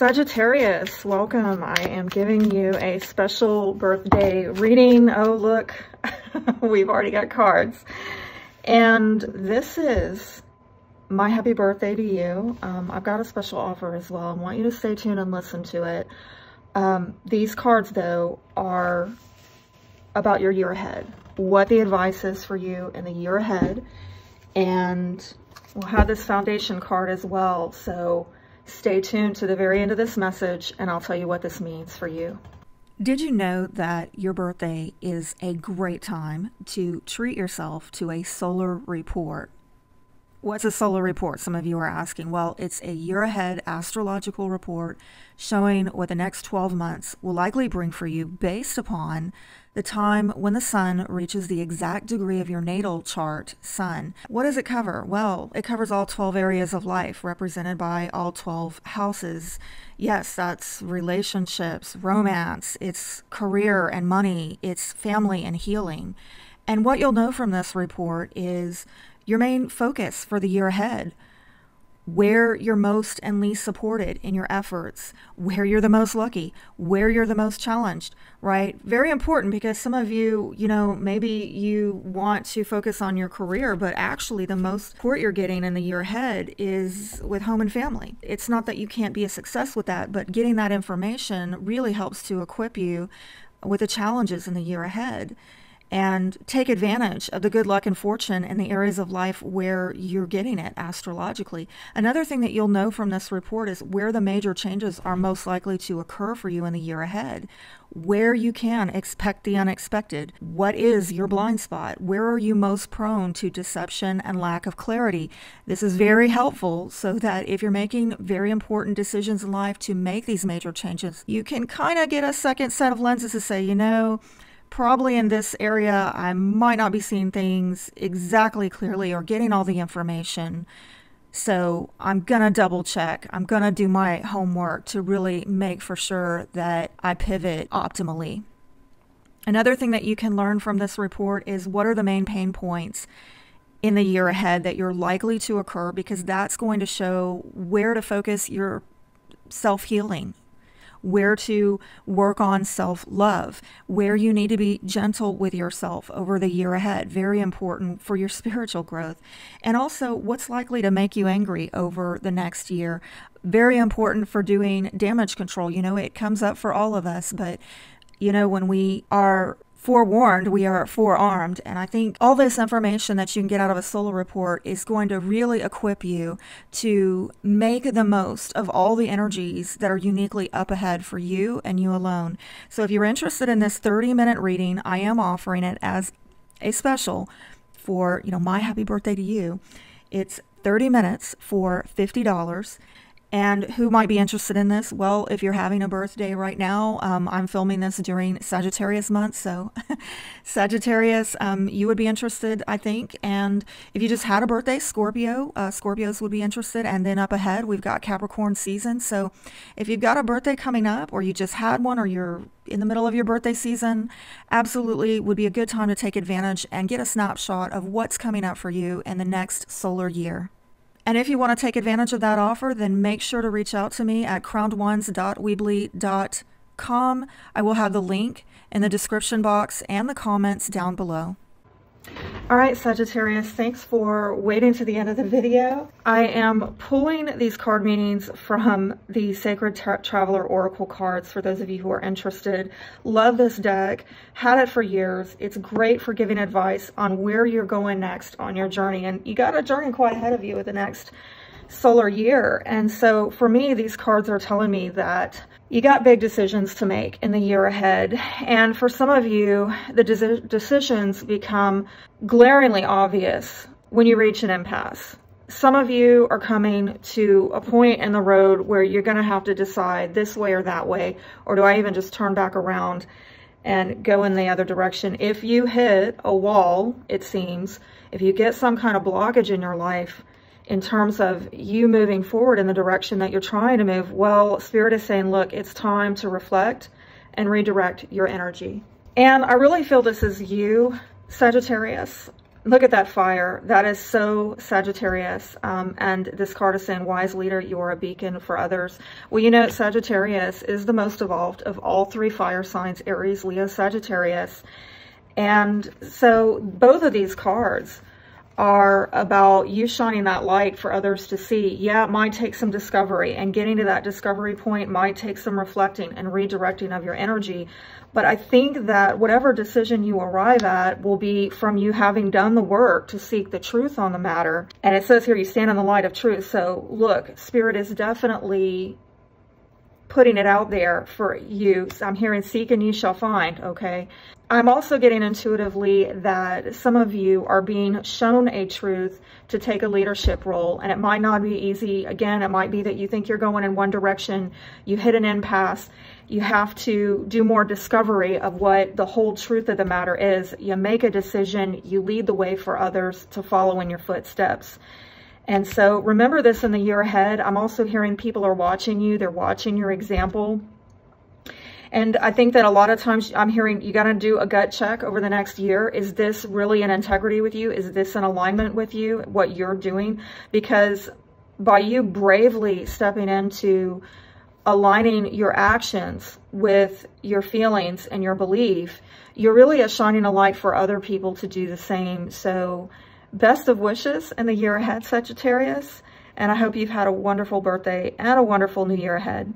Sagittarius, welcome. I am giving you a special birthday reading. Oh, look, we've already got cards. And this is my happy birthday to you. Um, I've got a special offer as well. I want you to stay tuned and listen to it. Um, these cards, though, are about your year ahead, what the advice is for you in the year ahead. And we'll have this foundation card as well. So stay tuned to the very end of this message and I'll tell you what this means for you. Did you know that your birthday is a great time to treat yourself to a solar report? What's a solar report? Some of you are asking. Well, it's a year ahead astrological report showing what the next 12 months will likely bring for you based upon the time when the sun reaches the exact degree of your natal chart sun. What does it cover? Well, it covers all 12 areas of life represented by all 12 houses. Yes, that's relationships, romance, it's career and money, it's family and healing. And what you'll know from this report is your main focus for the year ahead, where you're most and least supported in your efforts, where you're the most lucky, where you're the most challenged, right? Very important because some of you, you know, maybe you want to focus on your career, but actually the most support you're getting in the year ahead is with home and family. It's not that you can't be a success with that, but getting that information really helps to equip you with the challenges in the year ahead and take advantage of the good luck and fortune in the areas of life where you're getting it astrologically. Another thing that you'll know from this report is where the major changes are most likely to occur for you in the year ahead, where you can expect the unexpected. What is your blind spot? Where are you most prone to deception and lack of clarity? This is very helpful so that if you're making very important decisions in life to make these major changes, you can kind of get a second set of lenses to say, you know, probably in this area, I might not be seeing things exactly clearly or getting all the information. So I'm going to double check. I'm going to do my homework to really make for sure that I pivot optimally. Another thing that you can learn from this report is what are the main pain points in the year ahead that you're likely to occur because that's going to show where to focus your self healing where to work on self love, where you need to be gentle with yourself over the year ahead. Very important for your spiritual growth. And also, what's likely to make you angry over the next year. Very important for doing damage control. You know, it comes up for all of us, but you know, when we are forewarned, we are forearmed. And I think all this information that you can get out of a solar report is going to really equip you to make the most of all the energies that are uniquely up ahead for you and you alone. So if you're interested in this 30 minute reading, I am offering it as a special for, you know, my happy birthday to you. It's 30 minutes for $50. And who might be interested in this? Well, if you're having a birthday right now, um, I'm filming this during Sagittarius month. So, Sagittarius, um, you would be interested, I think. And if you just had a birthday, Scorpio, uh, Scorpios would be interested. And then up ahead, we've got Capricorn season. So, if you've got a birthday coming up, or you just had one, or you're in the middle of your birthday season, absolutely would be a good time to take advantage and get a snapshot of what's coming up for you in the next solar year. And if you want to take advantage of that offer, then make sure to reach out to me at crownedones.weebly.com. I will have the link in the description box and the comments down below. All right, Sagittarius, thanks for waiting to the end of the video. I am pulling these card meanings from the Sacred Tra Traveler Oracle cards for those of you who are interested. Love this deck, had it for years. It's great for giving advice on where you're going next on your journey. And you got a journey quite ahead of you with the next solar year. And so for me, these cards are telling me that you got big decisions to make in the year ahead. And for some of you, the de decisions become glaringly obvious when you reach an impasse. Some of you are coming to a point in the road where you're going to have to decide this way or that way, or do I even just turn back around and go in the other direction? If you hit a wall, it seems, if you get some kind of blockage in your life, in terms of you moving forward in the direction that you're trying to move, well, Spirit is saying, look, it's time to reflect and redirect your energy. And I really feel this is you, Sagittarius. Look at that fire. That is so Sagittarius. Um, and this card is saying, wise leader, you are a beacon for others. Well, you know, Sagittarius is the most evolved of all three fire signs, Aries, Leo, Sagittarius. And so both of these cards are about you shining that light for others to see. Yeah, it might take some discovery and getting to that discovery point might take some reflecting and redirecting of your energy. But I think that whatever decision you arrive at will be from you having done the work to seek the truth on the matter. And it says here, you stand in the light of truth. So look, Spirit is definitely putting it out there for you. I'm hearing seek and you shall find, okay? I'm also getting intuitively that some of you are being shown a truth to take a leadership role, and it might not be easy. Again, it might be that you think you're going in one direction, you hit an impasse, you have to do more discovery of what the whole truth of the matter is. You make a decision, you lead the way for others to follow in your footsteps. And so remember this in the year ahead. I'm also hearing people are watching you. They're watching your example. And I think that a lot of times I'm hearing you got to do a gut check over the next year. Is this really in integrity with you? Is this in alignment with you, what you're doing? Because by you bravely stepping into aligning your actions with your feelings and your belief, you're really shining a light for other people to do the same. So best of wishes in the year ahead, Sagittarius. And I hope you've had a wonderful birthday and a wonderful new year ahead.